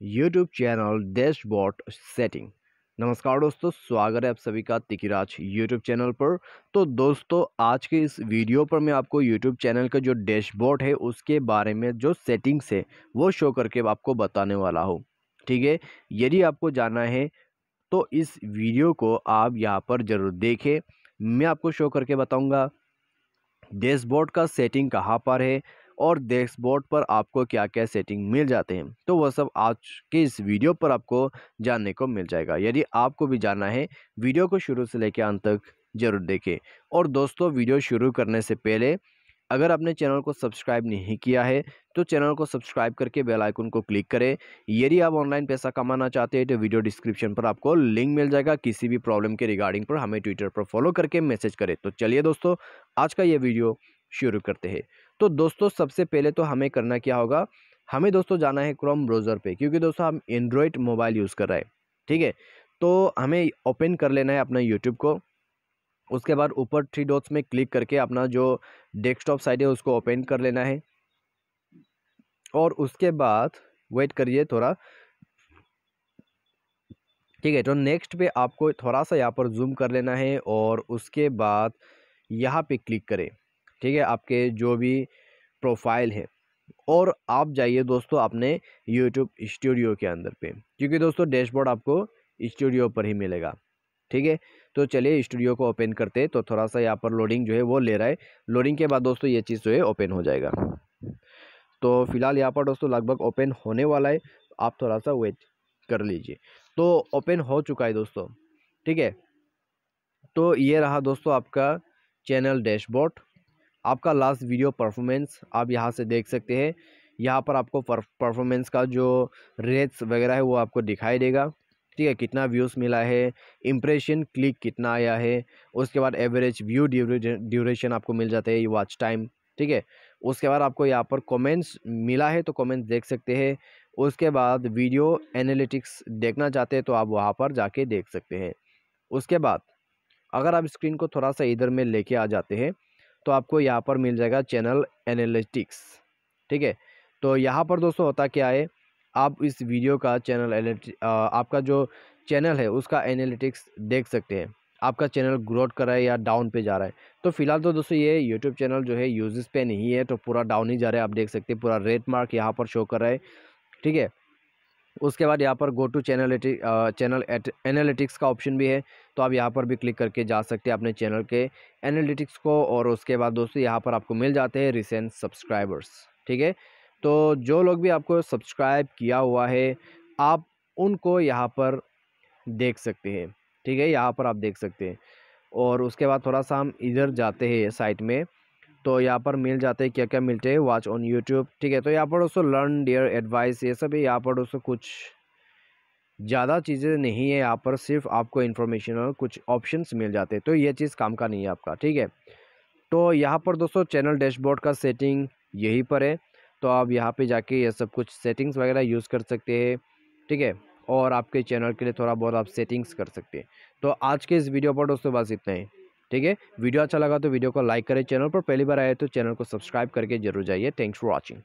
YouTube channel dashboard setting नमस्कार दोस्तों, स्वागत है आप सभी का तिकिराज यूट्यूब चैनल पर। तो दोस्तों, आज के इस वीडियो पर मैं आपको यूट्यूब चैनल का जो डैशबोर्ड है, उसके बारे में जो सेटिंग्स है, वो शो करके आपको बताने वाला हूँ। ठीक है? यदि आपको जाना है तो इस वीडियो को आप यहाँ पर ज़रूर देखें। मैं आपको शो करके बताऊँगा डैशबोर्ड का सेटिंग कहाँ पर है और डैशबोर्ड पर आपको क्या क्या सेटिंग मिल जाते हैं। तो वह सब आज के इस वीडियो पर आपको जानने को मिल जाएगा। यदि आपको भी जानना है वीडियो को शुरू से लेकर अंत तक ज़रूर देखें। और दोस्तों वीडियो शुरू करने से पहले, अगर आपने चैनल को सब्सक्राइब नहीं किया है तो चैनल को सब्सक्राइब करके बेल आइकन को क्लिक करें। यदि आप ऑनलाइन पैसा कमाना चाहते हैं तो वीडियो डिस्क्रिप्शन पर आपको लिंक मिल जाएगा। किसी भी प्रॉब्लम के रिगार्डिंग पर हमें ट्विटर पर फॉलो करके मैसेज करें। तो चलिए दोस्तों, आज का ये वीडियो शुरू करते हैं। तो दोस्तों, सबसे पहले तो हमें करना क्या होगा? हमें दोस्तों जाना है क्रोम ब्राउज़र पे, क्योंकि दोस्तों हम एंड्रॉयड मोबाइल यूज़ कर रहे हैं, ठीक है? तो हमें ओपन कर लेना है अपना यूट्यूब को। उसके बाद ऊपर थ्री डॉट्स में क्लिक करके अपना जो डेस्कटॉप साइड है, उसको ओपन कर लेना है। और उसके बाद वेट करिए थोड़ा। ठीक है तो नेक्स्ट पे आपको थोड़ा सा यहाँ पर जूम कर लेना है और उसके बाद यहाँ पे क्लिक करें। ठीक है, आपके जो भी प्रोफ़ाइल है। और आप जाइए दोस्तों अपने यूट्यूब स्टूडियो के अंदर पे, क्योंकि दोस्तों डैशबोर्ड आपको स्टूडियो पर ही मिलेगा, ठीक है? तो चलिए स्टूडियो को ओपन करते तो थोड़ा सा यहाँ पर लोडिंग जो है वो ले रहा है। लोडिंग के बाद दोस्तों ये चीज़ जो है ओपन हो जाएगा। तो फ़िलहाल यहाँ पर दोस्तों लगभग ओपन होने वाला है, आप थोड़ा सा वेट कर लीजिए। तो ओपन हो चुका है दोस्तों, ठीक है? तो ये रहा दोस्तों आपका चैनल डैशबोर्ड। आपका लास्ट वीडियो परफॉर्मेंस आप यहाँ से देख सकते हैं। यहाँ पर आपको परफॉर्मेंस का जो रेट्स वगैरह है वो आपको दिखाई देगा। ठीक है, कितना व्यूज़ मिला है इम्प्रेशन क्लिक कितना आया है, उसके बाद एवरेज व्यू ड्यूरेशन आपको मिल जाता है वॉच टाइम ठीक है, उसके बाद आपको यहाँ पर कमेंट्स मिला है तो कमेंट्स देख सकते हैं। उसके बाद वीडियो एनालिटिक्स देखना चाहते हैं तो आप वहाँ पर जाके देख सकते हैं। उसके बाद अगर आप स्क्रीन को थोड़ा सा इधर में लेके आ जाते हैं तो आपको यहाँ पर मिल जाएगा चैनल एनालिटिक्स, ठीक है? तो यहाँ पर दोस्तों होता क्या है, आप इस वीडियो का चैनल आपका जो चैनल है उसका एनालिटिक्स देख सकते हैं। आपका चैनल ग्रोथ कर रहा है या डाउन पे जा रहा है। तो फ़िलहाल तो दोस्तों ये यूट्यूब चैनल जो है यूजेस पे नहीं है तो पूरा डाउन ही जा रहा है, आप देख सकते हैं, पूरा रेड मार्क यहाँ पर शो कर रहा है, ठीक है? उसके बाद यहाँ पर go to channel channel analytics का ऑप्शन भी है तो आप यहाँ पर भी क्लिक करके जा सकते हैं अपने चैनल के एनालिटिक्स को और उसके बाद दोस्तों यहाँ पर आपको मिल जाते हैं रिसेंट सब्सक्राइबर्स ठीक है? तो जो लोग भी आपको सब्सक्राइब किया हुआ है, आप उनको यहाँ पर देख सकते हैं, ठीक है? यहाँ पर आप देख सकते हैं और उसके बाद थोड़ा सा हम इधर जाते हैं साइट में तो यहाँ पर मिल जाते हैं क्या क्या मिलते हैं वॉच ऑन यूट्यूब ठीक है। तो यहाँ पर दोस्तों लर्न डियर एडवाइस ये सब, यहाँ पर दोस्तों कुछ ज़्यादा चीज़ें नहीं है, यहाँ पर सिर्फ़ आपको इन्फॉर्मेशन और कुछ ऑप्शंस मिल जाते हैं। तो ये चीज़ काम का नहीं है आपका, ठीक है। तो यहाँ पर दोस्तों चैनल डैशबोर्ड का सेटिंग यहीं पर है। तो आप यहाँ पे जाके ये सब कुछ सेटिंग्स वगैरह यूज़ कर सकते हैं, ठीक है। और आपके चैनल के लिए थोड़ा बहुत आप सेटिंग्स कर सकते हैं। तो आज के इस वीडियो पर दोस्तों बस इतना ही। ठीक है? वीडियो अच्छा लगा तो वीडियो को लाइक करें, चैनल पर पहली बार आए तो चैनल को सब्सक्राइब करके ज़रूर जाइए। Thanks for watching.